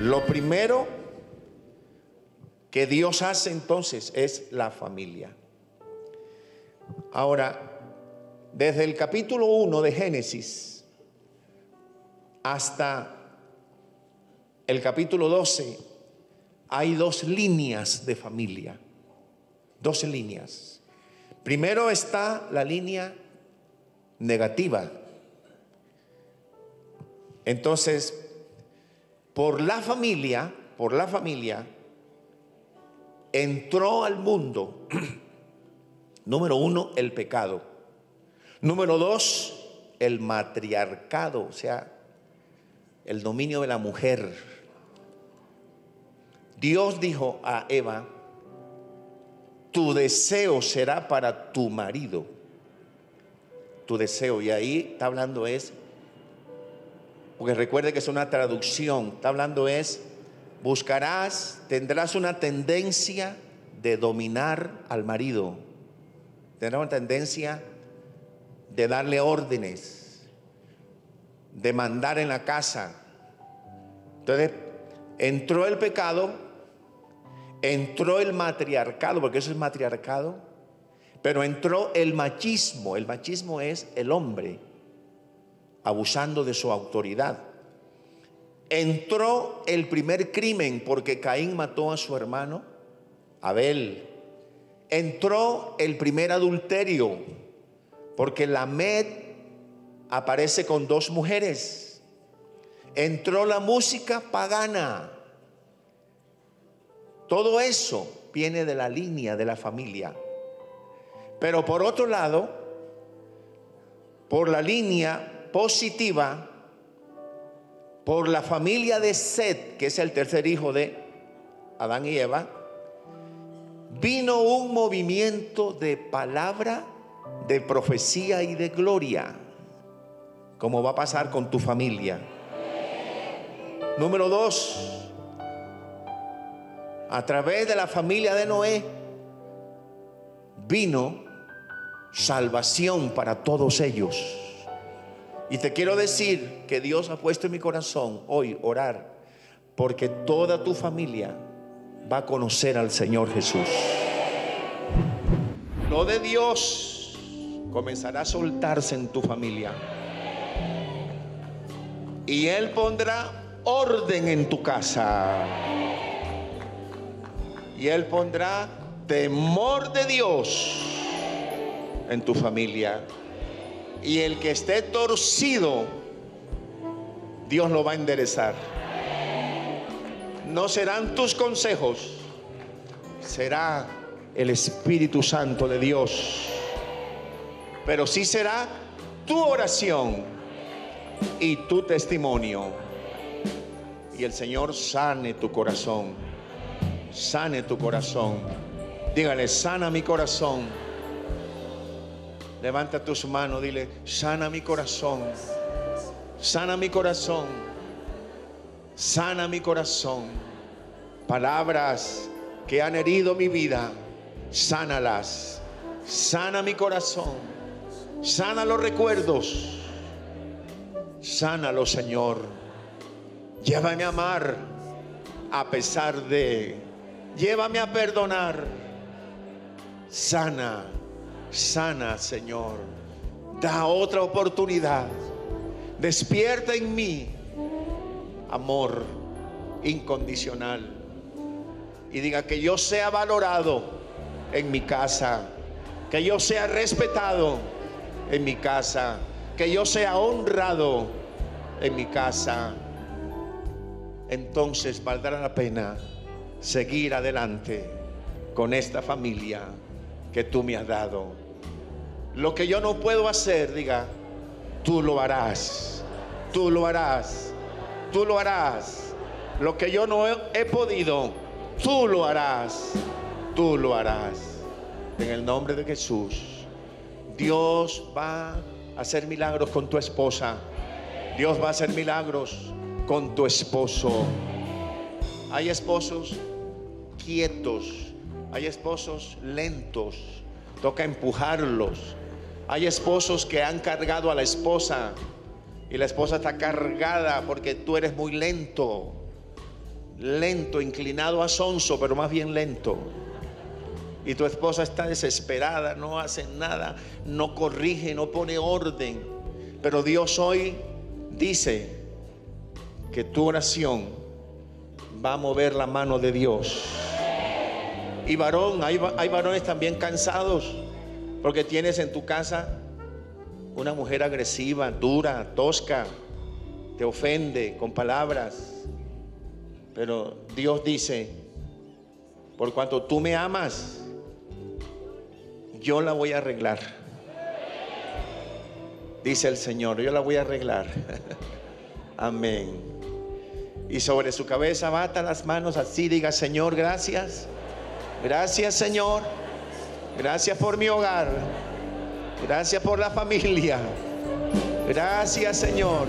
Lo primero que Dios hace entonces es la familia. Ahora, desde el capítulo 1 de Génesis hasta el capítulo 12 hay dos líneas de familia. Dos líneas. Primero está la línea negativa. Entonces, por la familia, por la familia, entró al mundo, número uno, el pecado. Número dos, el matriarcado, o sea, el dominio de la mujer. Dios dijo a Eva, tu deseo será para tu marido. Tu deseo. Y ahí está hablando es, porque recuerde que es una traducción, está hablando es, buscarás, tendrás una tendencia de dominar al marido. Tendrás una tendencia de darle órdenes, de mandar en la casa. Entonces, entró el pecado, entró el matriarcado, porque eso es matriarcado, pero entró el machismo. El machismo es el hombre abusando de su autoridad. Entró el primer crimen porque Caín mató a su hermano, Abel. Entró el primer adulterio porque Lamed aparece con dos mujeres. Entró la música pagana. Todo eso viene de la línea de la familia. Pero por otro lado, por la línea positiva, por la familia de Seth, que es el tercer hijo de Adán y Eva, vino un movimiento de palabra de profecía y de gloria, como va a pasar con tu familia. Número dos, a través de la familia de Noé vino salvación para todos ellos. Y te quiero decir que Dios ha puesto en mi corazón hoy orar porque toda tu familia va a conocer al Señor Jesús. Lo de Dios comenzará a soltarse en tu familia. Y Él pondrá orden en tu casa. Y Él pondrá temor de Dios en tu familia. Y el que esté torcido, Dios lo va a enderezar. No serán tus consejos, será el Espíritu Santo de Dios pero sí será tu oración y tu testimonio. Y el Señor sane tu corazón, sane tu corazón. Dígale, sana mi corazón. Levanta tus manos, dile, sana mi corazón, sana mi corazón, sana mi corazón. Palabras que han herido mi vida, sánalas, sana mi corazón Sana los recuerdos. Sánalo, Señor. Llévame a amar a pesar de. Llévame a perdonar. Sana, sana, Señor. Da otra oportunidad. Despierta en mí amor incondicional. Y diga que yo sea valorado en mi casa. Que yo sea respetado en mi casa, que yo sea honrado en mi casa, entonces valdrá la pena seguir adelante con esta familia que tú me has dado. Lo que yo no puedo hacer, diga, tú lo harás, tú lo harás, tú lo harás. Lo que yo no he, podido, tú lo harás, tú lo harás. En el nombre de Jesús. Dios va a hacer milagros con tu esposa. Dios va a hacer milagros con tu esposo. Hay esposos quietos, hay esposos lentos, toca empujarlos. Hay esposos que han cargado a la esposa y la esposa está cargada porque tú eres muy lento. lento, inclinado a sonso, pero más bien lento. Y tu esposa está desesperada, no hace nada, no corrige, no pone orden. Pero Dios hoy dice que tu oración va a mover la mano de Dios. Y varón, hay, hay varones también cansados porque tienes en tu casa una mujer agresiva, dura, tosca, te ofende con palabras. Pero Dios dice, por cuanto tú me amas, yo la voy a arreglar. Dice el Señor, yo la voy a arreglar. Amén. Y sobre su cabeza bata las manos así, diga Señor, gracias. Gracias Señor. Gracias por mi hogar. Gracias por la familia. Gracias Señor.